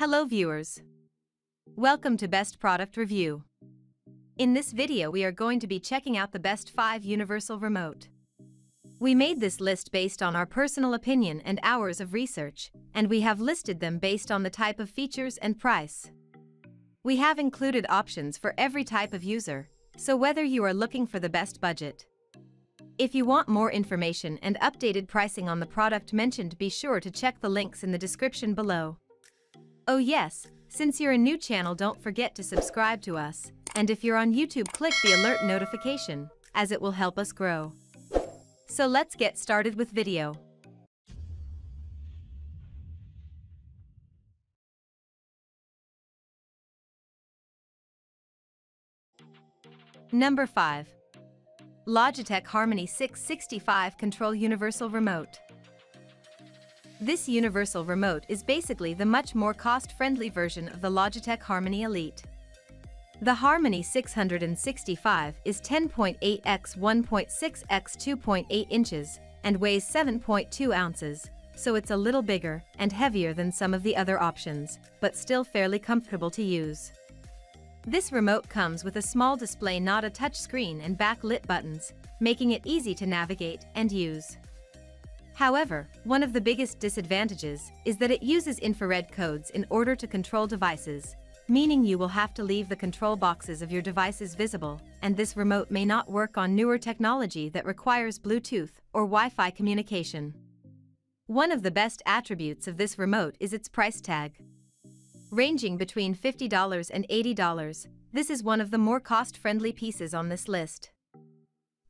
Hello viewers. Welcome to Best Product Review. In this video we are going to be checking out the best 5 universal remote. We made this list based on our personal opinion and hours of research, and we have listed them based on the type of features and price. We have included options for every type of user, so whether you are looking for the best budget. If you want more information and updated pricing on the product mentioned be sure to check the links in the description below. Oh yes, since you're a new channel don't forget to subscribe to us, and if you're on YouTube click the alert notification, as it will help us grow. So let's get started with video. Number 5. Logitech Harmony 665 Control Universal Remote. This universal remote is basically the much more cost-friendly version of the Logitech Harmony Elite. The Harmony 665 is 10.8 x 1.6 x 2.8 inches and weighs 7.2 ounces, so it's a little bigger and heavier than some of the other options, but still fairly comfortable to use. This remote comes with a small display not a touchscreen and backlit buttons, making it easy to navigate and use. However, one of the biggest disadvantages is that it uses infrared codes in order to control devices, meaning you will have to leave the control boxes of your devices visible, and this remote may not work on newer technology that requires Bluetooth or Wi-Fi communication. One of the best attributes of this remote is its price tag. Ranging between $50 and $80, this is one of the more cost-friendly pieces on this list.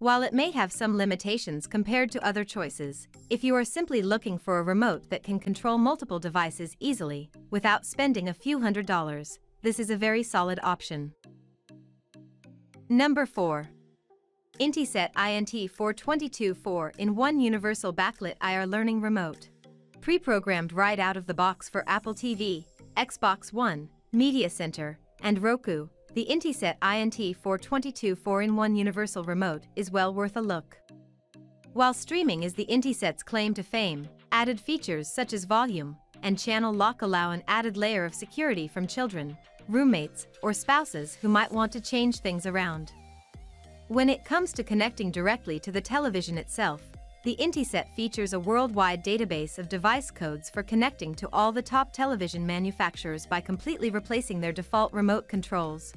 While it may have some limitations compared to other choices, if you are simply looking for a remote that can control multiple devices easily, without spending a few hundred dollars, this is a very solid option. Number 4. Inteset INT 422 4-in-1 Universal Backlit IR Learning Remote. Pre-programmed right out of the box for Apple TV, Xbox One, Media Center, and Roku, the Inteset INT 422 4-in-1 Universal Remote is well worth a look. While streaming is the Inteset's claim to fame, added features such as volume and channel lock allow an added layer of security from children, roommates, or spouses who might want to change things around. When it comes to connecting directly to the television itself, the Inteset features a worldwide database of device codes for connecting to all the top television manufacturers by completely replacing their default remote controls.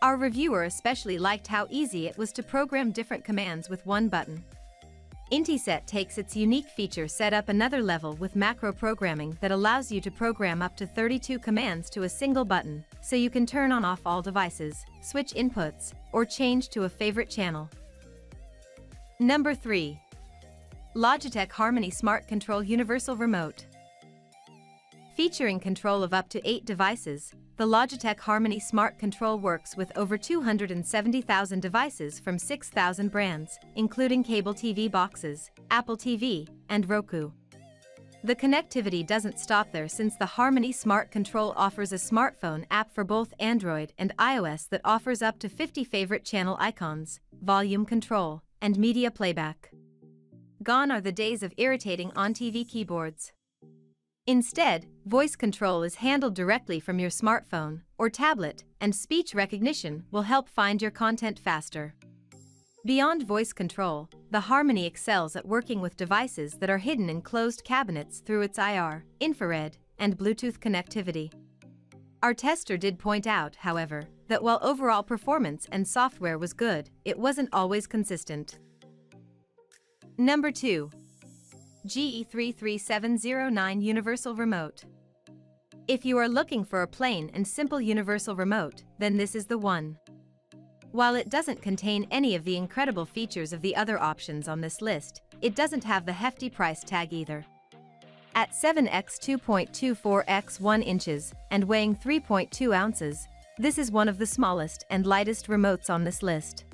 Our reviewer especially liked how easy it was to program different commands with one button. Inteset takes its unique feature set up another level with macro programming that allows you to program up to 32 commands to a single button, so you can turn on off all devices, switch inputs, or change to a favorite channel. Number 3. Logitech Harmony Smart Control Universal Remote. Featuring control of up to 8 devices, the Logitech Harmony Smart Control works with over 270,000 devices from 6,000 brands, including cable TV boxes, Apple TV, and Roku. The connectivity doesn't stop there since the Harmony Smart Control offers a smartphone app for both Android and iOS that offers up to 50 favorite channel icons, volume control, and media playback. Gone are the days of irritating on-TV keyboards. Instead, voice control is handled directly from your smartphone or tablet, and speech recognition will help find your content faster. Beyond voice control, the Harmony excels at working with devices that are hidden in closed cabinets through its IR, infrared, and Bluetooth connectivity. Our tester did point out, however, that while overall performance and software was good, it wasn't always consistent. Number 2. GE33709 Universal Remote. If you are looking for a plain and simple universal remote, then this is the one. While it doesn't contain any of the incredible features of the other options on this list, it doesn't have the hefty price tag either. At 7x 2.24x 1 inches and weighing 3.2 ounces, this is one of the smallest and lightest remotes on this list.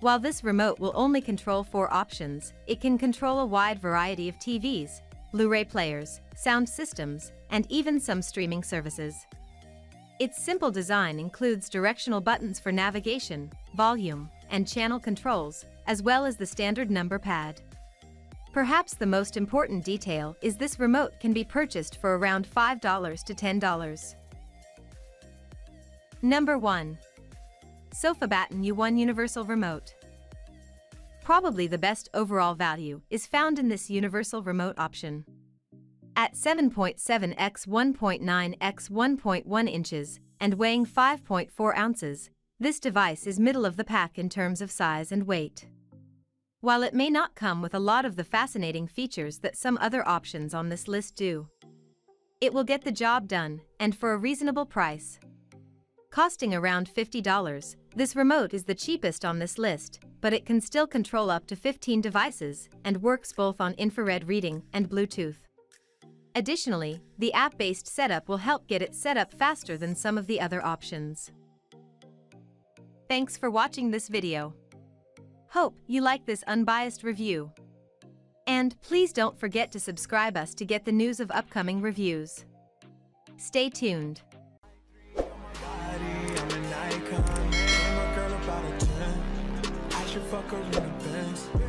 While this remote will only control four options, it can control a wide variety of TVs, Blu-ray players, sound systems, and even some streaming services. Its simple design includes directional buttons for navigation, volume, and channel controls, as well as the standard number pad. Perhaps the most important detail is this remote can be purchased for around $5 to $10. Number 1. SofaBaton U1 Universal Remote. Probably the best overall value is found in this universal remote option. At 7.7 x 1.9 x 1.1 inches and weighing 5.4 ounces, this device is middle of the pack in terms of size and weight. While it may not come with a lot of the fascinating features that some other options on this list do, it will get the job done, and for a reasonable price. Costing around $50, this remote is the cheapest on this list, but it can still control up to 15 devices and works both on infrared reading and Bluetooth. Additionally, the app-based setup will help get it set up faster than some of the other options. Thanks for watching this video. Hope you like this unbiased review. And please don't forget to subscribe us to get the news of upcoming reviews. Stay tuned. Fuck her in the Benz.